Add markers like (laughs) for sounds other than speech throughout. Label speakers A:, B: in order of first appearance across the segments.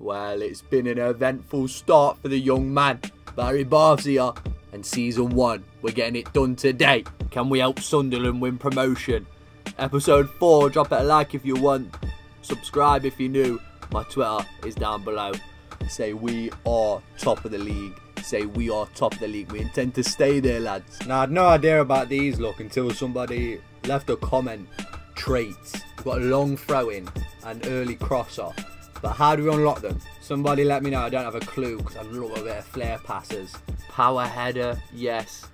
A: Well, it's been an eventful start for the young man. Barry Barf's here, and season one, we're getting it done today. Can we help Sunderland win promotion? Episode 4, drop it a like if you want. Subscribe if you're new. My Twitter is down below. Say we are top of the league. Say we are top of the league. We intend to stay there, lads. Now, I had no idea about these, look, until somebody left a comment. Traits. We've got a long throw in and early crosser. But how do we unlock them? Somebody let me know. I don't have a clue because I love a bit of flair passes. Power header, yes.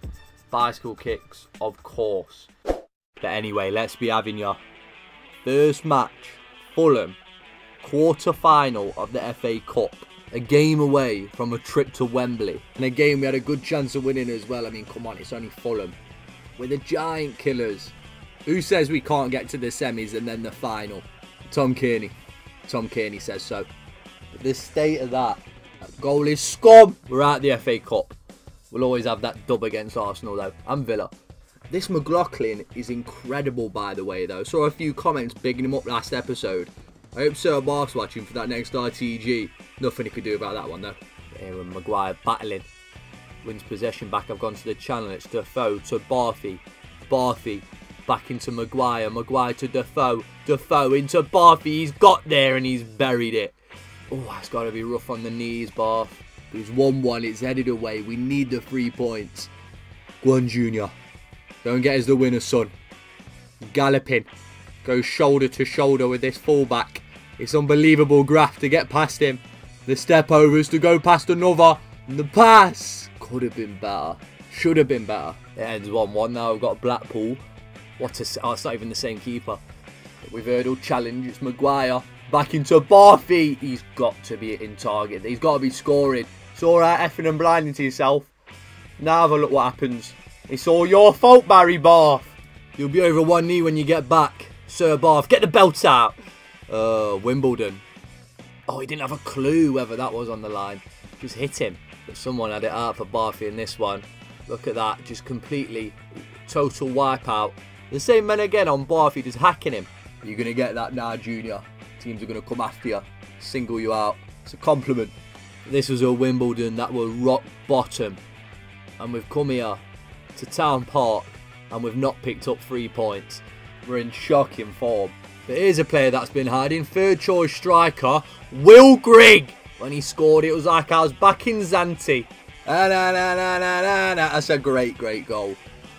A: Bicycle kicks, of course. But anyway, let's be having ya. First match, Fulham, quarter final of the FA Cup. A game away from a trip to Wembley. And a game we had a good chance of winning as well. I mean, come on, it's only Fulham. We're the giant killers. Who says we can't get to the semis and then the final? Tom Cairney. Tom Cairney says so. The state of that, that goal is scum. We're out the FA Cup. We'll always have that dub against Arsenal though, and Villa. This McLaughlin is incredible by the way though. Saw a few comments bigging him up last episode. I hope Sir Mark's watching for that next RTG. Nothing he could do about that one though. Aaron Maguire battling. Wins possession back. I've gone to the channel. It's Defoe to Barthy. Barthy back into Maguire. Maguire to Defoe. Defoe into Barthy. He's got there and he's buried it. Oh, it's got to be rough on the knees, Barf. It's 1-1. It's headed away. We need the three points. On, Junior. Don't get us the winner, son. Galloping. Goes shoulder to shoulder with this fullback. It's unbelievable graft to get past him. The step over is to go past another. And the pass. Could have been better. Should have been better. It ends 1-1 now. We've got Blackpool. What a... Oh, it's not even the same keeper. We've heard all challenge. It's Maguire. Back into Barthy. He's got to be in target. He's got to be scoring. It's alright effing and blinding to yourself. Now have a look what happens. It's all your fault, Barry Barf. You'll be over one knee when you get back. Sir Barf, get the belt out. Uh, Wimbledon. Oh, he didn't have a clue whether that was on the line. Just hit him. But someone had it out for Barthy in this one. Look at that. Just completely total wipeout. The same men again on Barthy just hacking him. You're going to get that now, Junior. Teams are going to come after you. Single you out. It's a compliment. This was a Wimbledon that were rock bottom. And we've come here to Town Park and we've not picked up three points. We're in shocking form. But here's a player that's been hiding. Third choice striker, Will Grigg. When he scored, it was like I was back in Zante. That's a great, great goal.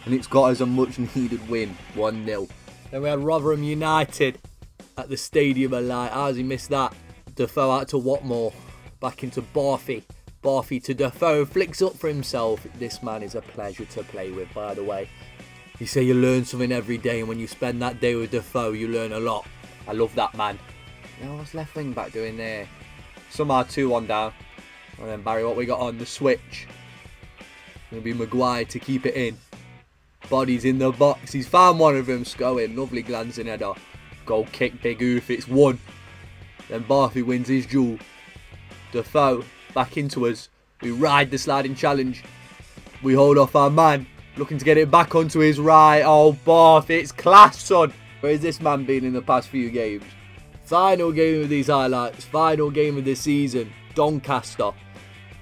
A: And it's got us a much needed win, 1 0. Then we had Rotherham United at the Stadium of Light. How's he missed that? Defoe out to Watmore. Back into Barthy. Barthy to Defoe. Flicks up for himself. This man is a pleasure to play with, by the way. You say you learn something every day, and when you spend that day with Defoe, you learn a lot. I love that man. Now, what's left wing back doing there? Somehow 2 1 down. And then Barry, what we got on the switch? Gonna be Maguire to keep it in. Body's in the box. He's found one of them. Scoing. Lovely glancing header. Goal kick, big oof. It's one. Then Barthy wins his duel. Defoe back into us. We ride the sliding challenge. We hold off our man. Looking to get it back onto his right. Oh, Barf, it's class, son. Where's this man been in the past few games? Final game of these highlights. Final game of the season. Doncaster.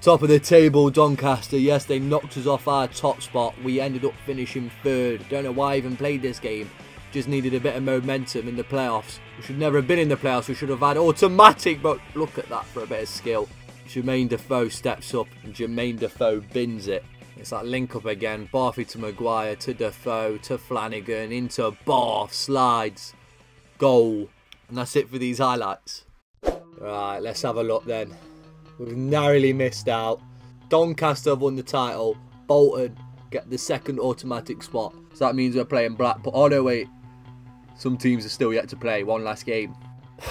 A: Top of the table, Doncaster. Yes, they knocked us off our top spot. We ended up finishing third. Don't know why I even played this game. Just needed a bit of momentum in the playoffs. We should never have been in the playoffs. We should have had automatic, but look at that for a bit of skill. Jermaine Defoe steps up and Jermaine Defoe bins it. It's that link up again. Barfi to Maguire, to Defoe, to Flanagan, into Barf, slides, goal. And that's it for these highlights. Right, let's have a look then. We've narrowly missed out. Doncaster have won the title. Bolton get the second automatic spot. So that means we're playing Blackpool. Oh no, wait. Some teams are still yet to play. One last game.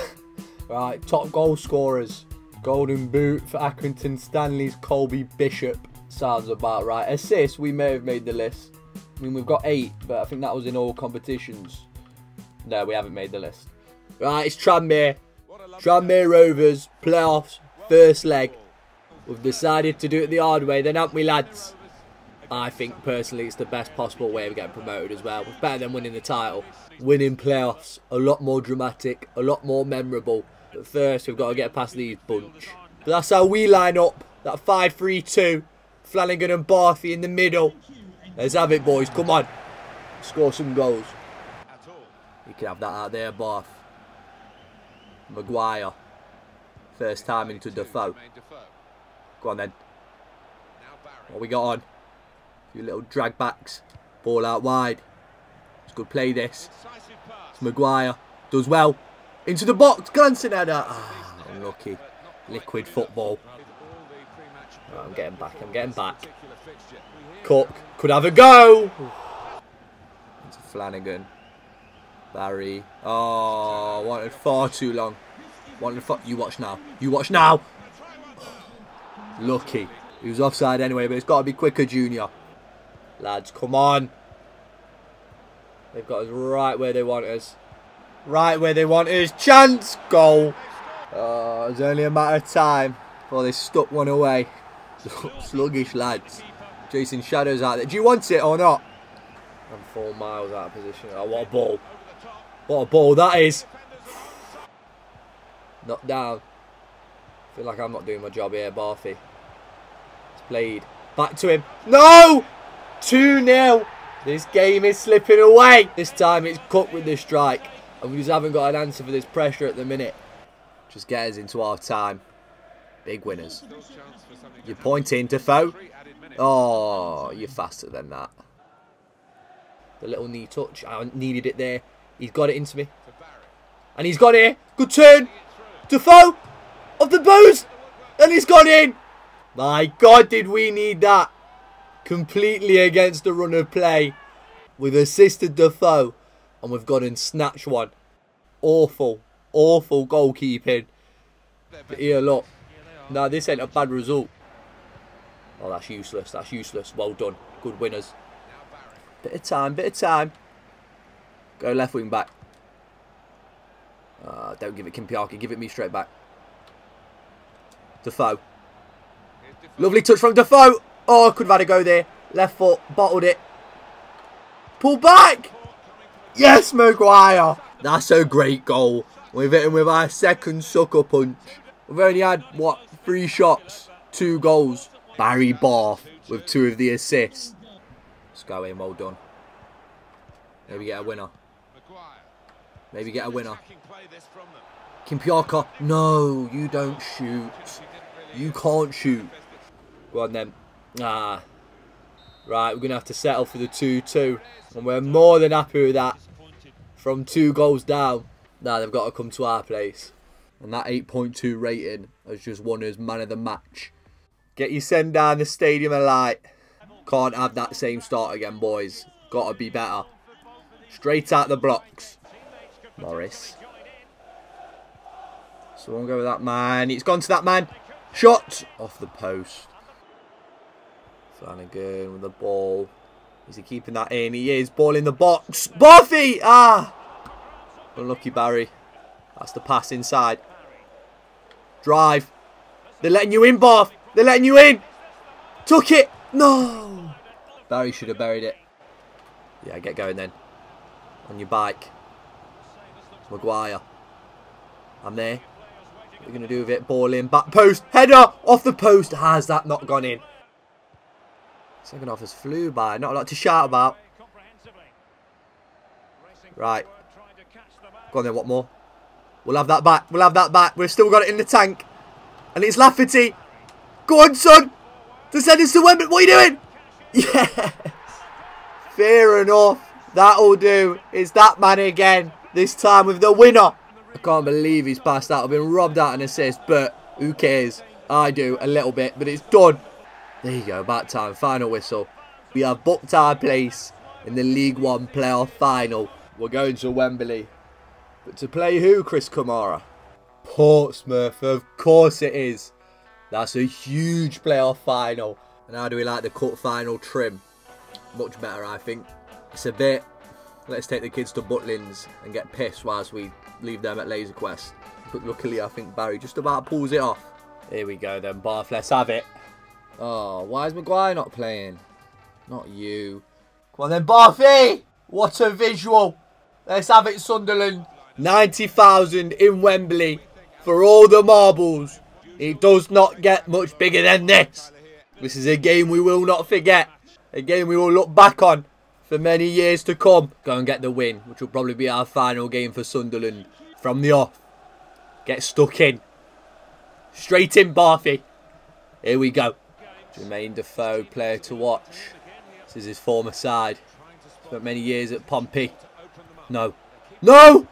A: (laughs) right, top goal scorers. Golden boot for Accrington Stanley's Colby Bishop. Sounds about right. Assists, we may have made the list. I mean, we've got eight, but I think that was in all competitions. No, we haven't made the list. Right, it's Tranmere. Tranmere Rovers, playoffs, first leg. We've decided to do it the hard way, then haven't we, lads? I think personally it's the best possible way of getting promoted as well. It's better than winning the title. Winning playoffs, a lot more dramatic, a lot more memorable. But first, we've got to get past these bunch. But that's how we line up. That 5-3-2. Flanagan and Barthy in the middle. Let's have it, boys. Come on. Score some goals. You can have that out there, Barf. Maguire. First time into Defoe. Go on then. What we got on? A few little drag backs. Ball out wide. It's good play this. It's Maguire. Does well. Into the box. Glancing at that. Ah, unlucky. Liquid football. Right, I'm getting back. I'm getting back. Cook. Could have a go. Into Flanagan. Barry. Oh, wanted far too long. Wanted far You watch now. You watch now. Lucky. He was offside anyway, but it's got to be quicker, Junior. Lads, come on. They've got us right where they want us. Right where they want us. Chance. Goal. Oh, it's only a matter of time before they stuck one away. (laughs) Sluggish lads. Chasing shadows out there. Do you want it or not? I'm four miles out of position. Oh, what a ball. What a ball that is. Knocked down. feel like I'm not doing my job here, Barfi. It's played. Back to him. No! 2-0. This game is slipping away. This time it's Cook with the strike. And we just haven't got an answer for this pressure at the minute. Just get us into our time. Big winners. You're pointing, Defoe. Oh, you're faster than that. The little knee touch. I needed it there. He's got it into me. And he's got it. Good turn. Defoe. Of the boost. And he's gone in. My God, did we need that. Completely against the run of play. We've assisted Defoe. And we've gone and snatched one. Awful. Awful goalkeeping. But here, look. No, this ain't a bad result. Oh, that's useless. That's useless. Well done. Good winners. Bit of time. Bit of time. Go left wing back. Uh, don't give it Kimpioka. Give it me straight back. Defoe. Lovely touch from Defoe. Oh, could have had a go there. Left foot. Bottled it. Pull back. Yes, Maguire. That's a great goal. We've hit him with our second sucker punch. We've only had, what, three shots, two goals. Barry Barf with two of the assists. Let's go in, well done. Maybe get a winner. Maybe get a winner. Kimpioka. No, you don't shoot. You can't shoot. Go on then. Ah. Right, we're going to have to settle for the 2-2. And we're more than happy with that. From two goals down. Now they've got to come to our place. And that 8.2 rating has just won us man of the match. Get your send down the Stadium of Light. Can't have that same start again, boys. Got to be better. Straight out the blocks. Morris. So we'll go with that man. He's gone to that man. Shot off the post. Flanagan with the ball. Is he keeping that in? He is. Ball in the box. Buffy! Ah! Unlucky Barry. That's the pass inside. Drive. They're letting you in, Barf. They're letting you in. Took it. No. Barry should have buried it. Yeah, get going then. On your bike. Maguire. I'm there. Are going to do with it? Ball in. Back post. Header. Off the post. Has that not gone in? Second half has flew by. Not a lot to shout about. Right. Go on then, what more? We'll have that back. We'll have that back. We've still got it in the tank. And it's Lafferty. Go on, son. To send us to Wembley. What are you doing? (laughs) Yes. Fair enough. That'll do. It's that man again. This time with the winner. I can't believe he's passed out. I've been robbed out an assist, but who cares? I do a little bit, but it's done. There you go. About time. Final whistle. We have booked our place in the League One playoff final. We're going to Wembley. But to play who, Chris Kamara? Portsmouth, of course it is. That's a huge playoff final. And how do we like the cup final trim? Much better, I think. It's a bit, let's take the kids to Butlins and get pissed whilst we leave them at Laser Quest. But luckily, I think Barry just about pulls it off. Here we go then, Barf, let's have it. Oh, why is Maguire not playing? Not you. Come on then, Barthy! What a visual. Let's have it, Sunderland. 90,000 in Wembley for all the marbles. It does not get much bigger than this. This is a game we will not forget. A game we will look back on for many years to come. Go and get the win, which will probably be our final game for Sunderland. From the off. Get stuck in. Straight in, Barfi. Here we go. Jermaine Defoe, player to watch. This is his former side. Spent many years at Pompey. No. No!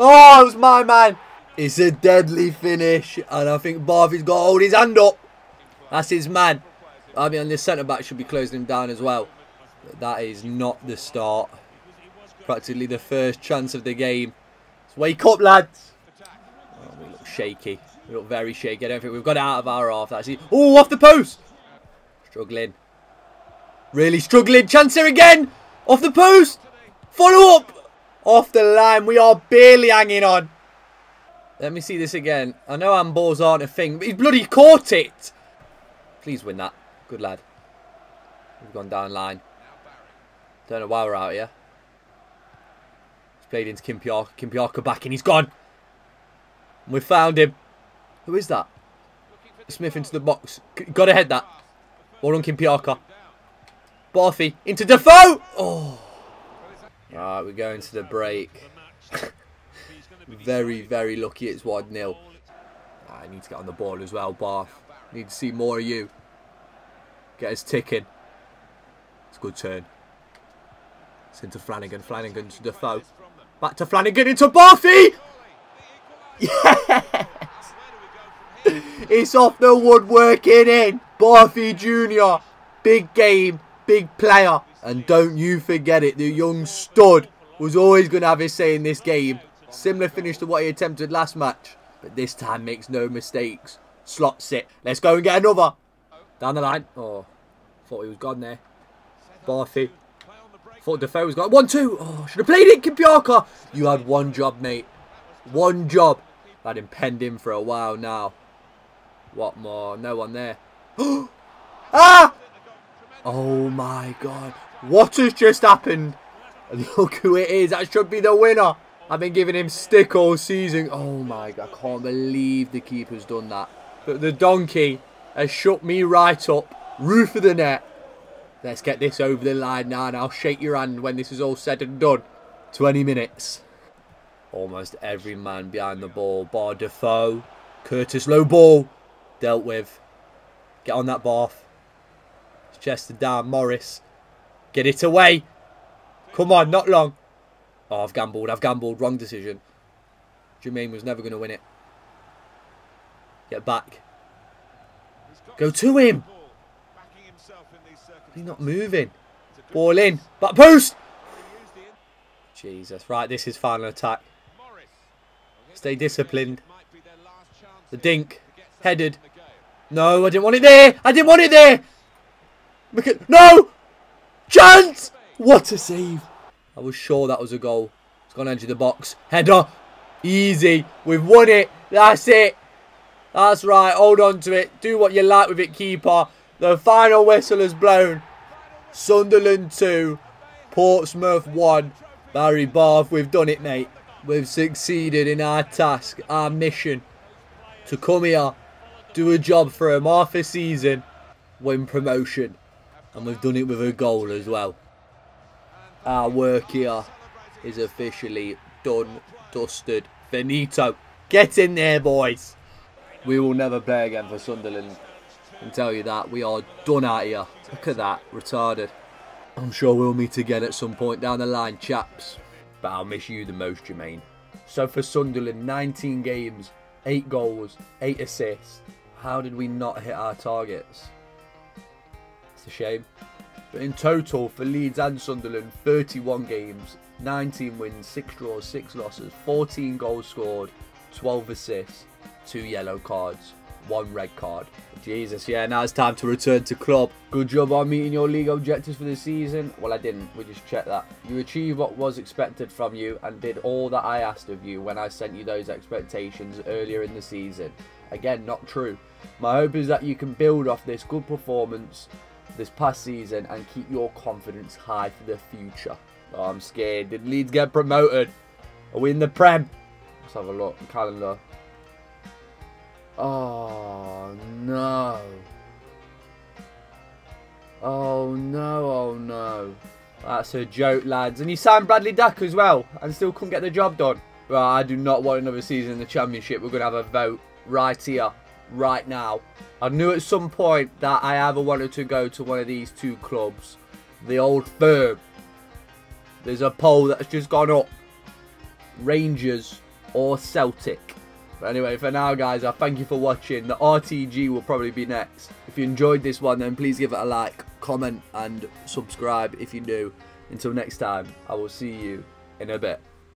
A: Oh, it was my man. It's a deadly finish. And I think Barfi's got to hold his hand up. That's his man. I mean, the centre-back should be closing him down as well. But that is not the start. Practically the first chance of the game. Let's wake up, lads. Oh, we look shaky. We look very shaky. I don't think we've got out of our half. Actually. Oh, off the post. Struggling. Really struggling. Chance here again. Off the post. Follow up. Off the line. We are barely hanging on. Let me see this again. I know handballs aren't a thing, but he's bloody caught it. Please win that. Good lad. We've gone down line. Don't know why we're out here. He's played into Kimpioka. Kimpioka back and he's gone. We found him. Who is that? Smith into the box. Got to head that. Well on Kimpioka. Barthy into Defoe. Oh. Right, we're going to the break. (laughs) very, very lucky it's 1-0. Ah, I need to get on the ball as well, Barf. Need to see more of you. Get us ticking. It's a good turn. It's into Flanagan. Flanagan to Defoe. Back to Flanagan into Barthy! Yes! it's off the woodworking in. Barthy Jr. Big game. Big player. And don't you forget it. The young stud was always going to have his say in this game. Similar finish to what he attempted last match. But this time makes no mistakes. Slots it. Let's go and get another. Down the line. Oh, thought he was gone there. Barthy. Thought Defoe was gone. One, two. Oh, should have played it, Kimpioka. You had one job, mate. One job. I've had him penned in for a while now. What more? No one there. (gasps) ah! Oh my god. What has just happened? Look who it is. That should be the winner. I've been giving him stick all season. Oh my god. I can't believe the keeper's done that. But the donkey has shut me right up. Roof of the net. Let's get this over the line now and I'll shake your hand when this is all said and done. 20 minutes. Almost every man behind the ball. Bar Defoe. Curtis low ball. Dealt with. Get on that Barf. Chested down. Morris. Get it away. Come on, not long. Oh, I've gambled. I've gambled. Wrong decision. Jermaine was never going to win it. Get back. Go to him. He's not moving. Ball in. Back post. Jesus. Right, this is final attack. Stay disciplined. The dink. Headed. No, I didn't want it there. I didn't want it there. No! Chance! What a save. I was sure that was a goal. It's gone into the box. Header. Easy. We've won it. That's it. That's right. Hold on to it. Do what you like with it, keeper. The final whistle has blown. Sunderland 2. Portsmouth 1. Barry Barf, we've done it, mate. We've succeeded in our task, our mission. To come here, do a job for him half a season, win promotion. And we've done it with a goal as well. Our work here is officially done, dusted, finito. Get in there, boys. We will never play again for Sunderland. Can tell you that. We are done out here. Look at that. Retarded. I'm sure we'll meet again at some point down the line, chaps. But I'll miss you the most, Jermaine. So for Sunderland, 19 games, 8 goals, 8 assists. How did we not hit our targets? It's a shame. But in total, for Leeds and Sunderland, 31 games, 19 wins, 6 draws, 6 losses, 14 goals scored, 12 assists, 2 yellow cards, 1 red card. Jesus, yeah, now it's time to return to club. Good job on meeting your league objectives for the season. Well, I didn't. We just checked that. You achieved what was expected from you and did all that I asked of you when I sent you those expectations earlier in the season. Again, not true. My hope is that you can build off this good performance this past season and keep your confidence high for the future. Oh, I'm scared. Did Leeds get promoted? Are we in the Prem? Let's have a look. Calendar. Oh no. Oh no, oh no. That's a joke, lads. And you signed Bradley Duck as well and still couldn't get the job done. Well, I do not want another season in the Championship. We're going to have a vote right here, right now. I knew at some point that I ever wanted to go to one of these two clubs. The old firm. There's a poll that's just gone up. Rangers or Celtic. Anyway, for now, guys, I thank you for watching. The RTG will probably be next. If you enjoyed this one, then please give it a like, comment, and subscribe if you do. Until next time, I will see you in a bit.